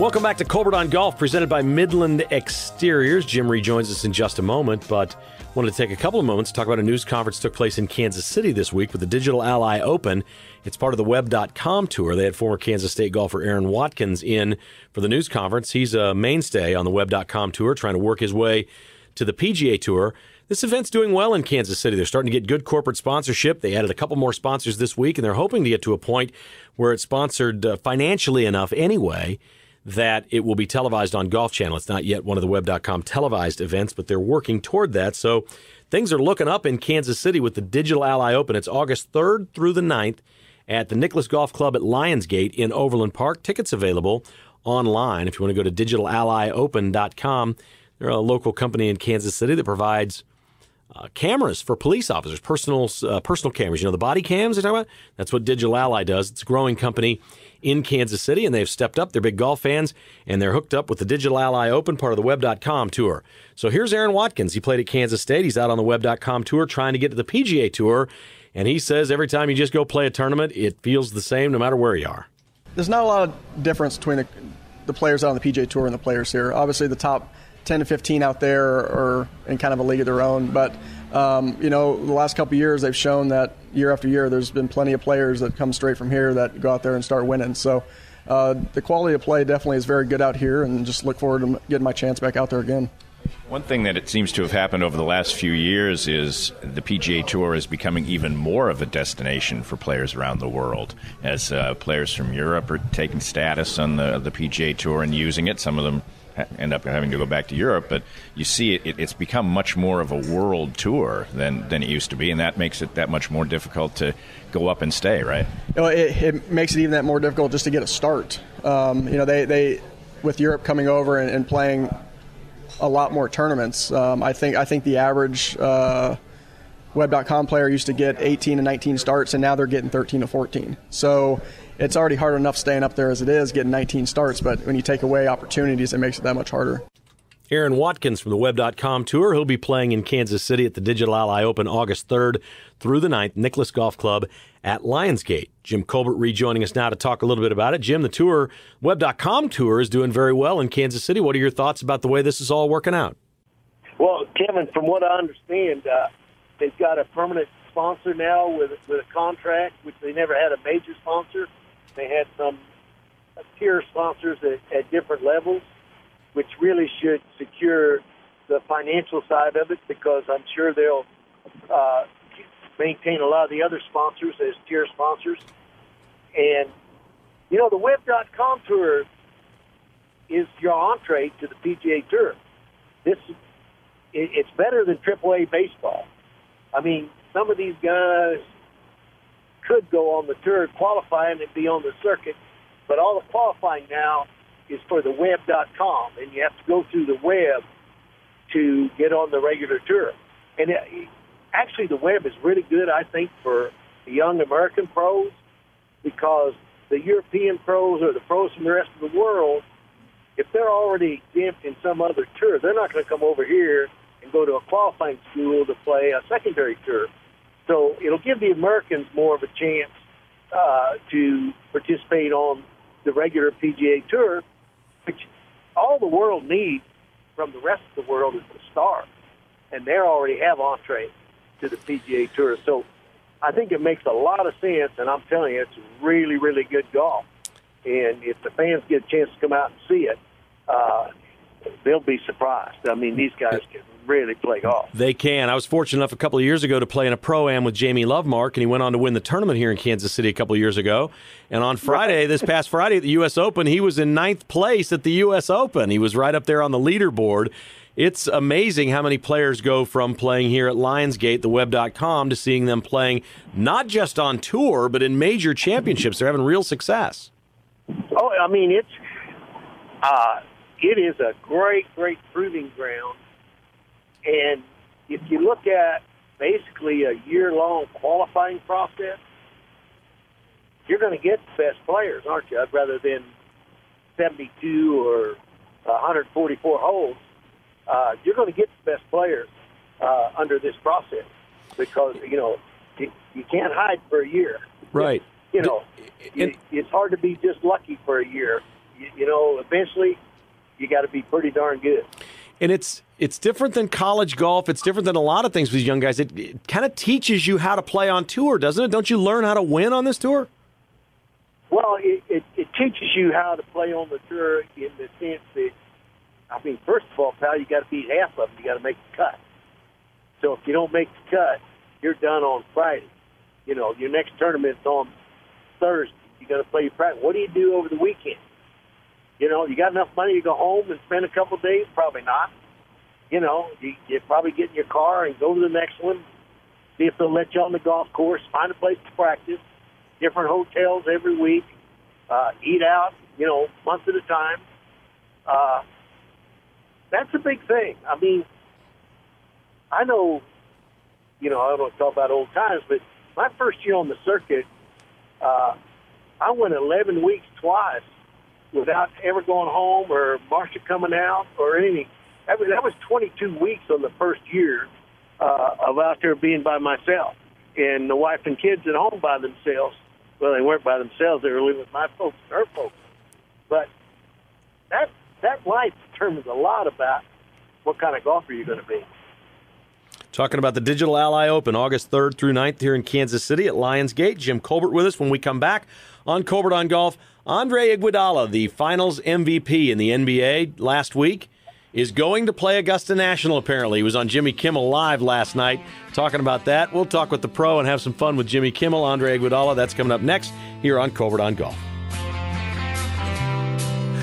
Welcome back to Colbert on Golf, presented by Midland Exteriors. Jim rejoins us in just a moment, but wanted to take a couple of moments to talk about a news conference that took place in Kansas City this week with the Digital Ally Open. It's part of the Web.com tour. They had former Kansas State golfer Aaron Watkins in for the news conference. He's a mainstay on the Web.com tour, trying to work his way to the PGA Tour. This event's doing well in Kansas City. They're starting to get good corporate sponsorship. They added a couple more sponsors this week, and they're hoping to get to a point where it's sponsored uh, financially enough anyway that it will be televised on Golf Channel. It's not yet one of the web.com televised events, but they're working toward that. So things are looking up in Kansas City with the Digital Ally Open. It's August 3rd through the 9th at the Nicklaus Golf Club at Lionsgate in Overland Park. Tickets available online if you want to go to digitalallyopen.com. They're a local company in Kansas City that provides uh, cameras for police officers, personal uh, personal cameras. You know the body cams they're talking about. That's what Digital Ally does. It's a growing company in Kansas City, and they've stepped up. They're big golf fans, and they're hooked up with the Digital Ally Open, part of the Web.com tour. So here's Aaron Watkins. He played at Kansas State. He's out on the Web.com tour trying to get to the PGA Tour, and he says every time you just go play a tournament, it feels the same no matter where you are. There's not a lot of difference between the, the players out on the PGA Tour and the players here. Obviously, the top 10 to 15 out there are in kind of a league of their own, but um, you know, the last couple years they've shown that year after year there's been plenty of players that come straight from here that go out there and start winning. So uh, the quality of play definitely is very good out here, and just look forward to getting my chance back out there again. One thing that it seems to have happened over the last few years is the PGA Tour is becoming even more of a destination for players around the world. As uh, players from Europe are taking status on the, the PGA Tour and using it, some of them end up having to go back to Europe. But you see, it, it's become much more of a world tour than, than it used to be, and that makes it that much more difficult to go up and stay, right? You know, it, it makes it even that more difficult just to get a start. Um, you know, they, they with Europe coming over and, and playing a lot more tournaments. Um, I think I think the average. Uh, Web.com player used to get 18 to 19 starts, and now they're getting 13 to 14. So it's already hard enough staying up there as it is, getting 19 starts. But when you take away opportunities, it makes it that much harder. Aaron Watkins from the Web.com Tour. He'll be playing in Kansas City at the Digital Ally Open August 3rd through the 9th, Nicklaus Golf Club at Lionsgate. Jim Colbert rejoining us now to talk a little bit about it. Jim, the tour, Web.com Tour, is doing very well in Kansas City. What are your thoughts about the way this is all working out? Well, Kevin, from what I understand, uh, they've got a permanent sponsor now with, with a contract, which they never had a major sponsor. They had some tier sponsors at, at different levels, which really should secure the financial side of it because I'm sure they'll uh, maintain a lot of the other sponsors as tier sponsors. And, you know, the web.com tour is your entree to the PGA Tour. This it, it's better than AAA baseball. I mean, some of these guys could go on the tour qualifying and be on the circuit, but all the qualifying now is for the web.com, and you have to go through the web to get on the regular tour. And it, actually, the web is really good, I think, for the young American pros because the European pros or the pros from the rest of the world, if they're already exempt in some other tour, they're not going to come over here and go to a qualifying school to play a secondary tour. So it'll give the Americans more of a chance uh, to participate on the regular PGA Tour, which all the world needs from the rest of the world is a star, and they already have entree to the PGA Tour. So I think it makes a lot of sense, and I'm telling you, it's really, really good golf. And if the fans get a chance to come out and see it, uh, they'll be surprised. I mean, these guys can really play golf. They can. I was fortunate enough a couple of years ago to play in a pro am with Jamie Lovemark, and he went on to win the tournament here in Kansas City a couple of years ago. And on Friday, this past Friday at the U.S. Open, he was in ninth place at the U.S. Open. He was right up there on the leaderboard. It's amazing how many players go from playing here at Lionsgate, the web.com, to seeing them playing not just on tour, but in major championships. They're having real success. Oh, I mean, it's uh, it is a great, great proving ground and if you look at basically a year long qualifying process, you're going to get the best players, aren't you? Rather than 72 or 144 holes, uh, you're going to get the best players uh, under this process because, you know, you, you can't hide for a year. Right. You know, it, it's hard to be just lucky for a year You, you know, eventually, you got to be pretty darn good. And it's it's different than college golf. It's different than a lot of things with young guys. It, it kind of teaches you how to play on tour, doesn't it? Don't you learn how to win on this tour? Well, it, it, it teaches you how to play on the tour in the sense that, I mean, first of all, pal, you got to beat half of them. You got to make the cut. So if you don't make the cut, you're done on Friday. You know, your next tournament's on Thursday. You got to play your practice. What do you do over the weekend? You know, you got enough money to go home and spend a couple of days? Probably not. You know, you, you probably get in your car and go to the next one. See if they'll let you on the golf course. Find a place to practice. Different hotels every week. Uh, eat out. You know, month at a time. Uh, that's a big thing. I mean, I know. You know, I don't talk about old times, but my first year on the circuit, uh, I went 11 weeks twice without ever going home or Marcia coming out or anything. That was, that was 22 weeks on the first year uh, of out there being by myself. And the wife and kids at home by themselves. Well, they weren't by themselves. They were living with my folks and her folks. But that, that life determines a lot about what kind of golfer you're going to be. Talking about the Digital Ally Open, August 3rd through 9th here in Kansas City at Lionsgate. Jim Colbert with us when we come back on Colbert on Golf. Andre Iguodala, the finals MVP in the NBA last week, is going to play Augusta National, apparently. He was on Jimmy Kimmel Live last night talking about that. We'll talk with the pro and have some fun with Jimmy Kimmel, Andre Iguodala. That's coming up next here on Colbert on Golf.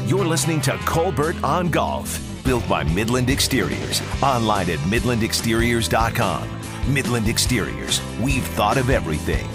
You're listening to Colbert on Golf built by Midland Exteriors. Online at MidlandExteriors.com. Midland Exteriors, we've thought of everything.